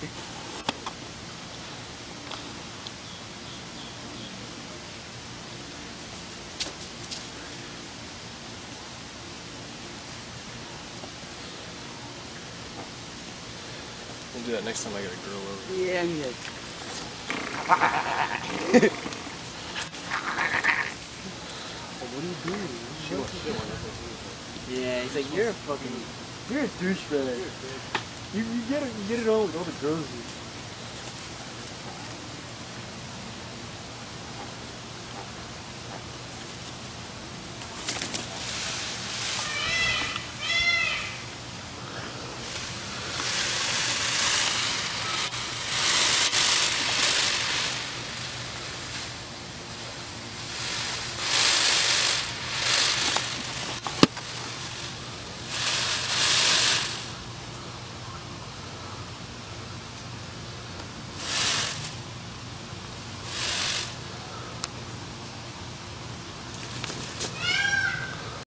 We'll do that next time I get a girl over. Yeah, yeah. what are you doing? She wants shit Yeah, he's like, you're a fucking, you're a douchebag. You, you get it. You get it all with all the girls. You.